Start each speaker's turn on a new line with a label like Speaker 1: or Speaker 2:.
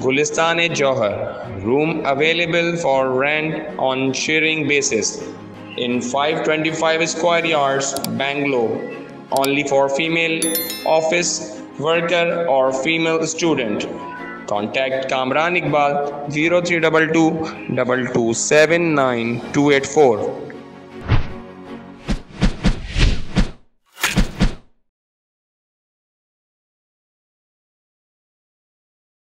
Speaker 1: Gulistan e Jauhar. Room available for rent on sharing basis in 525 square yards, bungalow. Only for female office worker or female student. Contact Kamran Iqbal 0322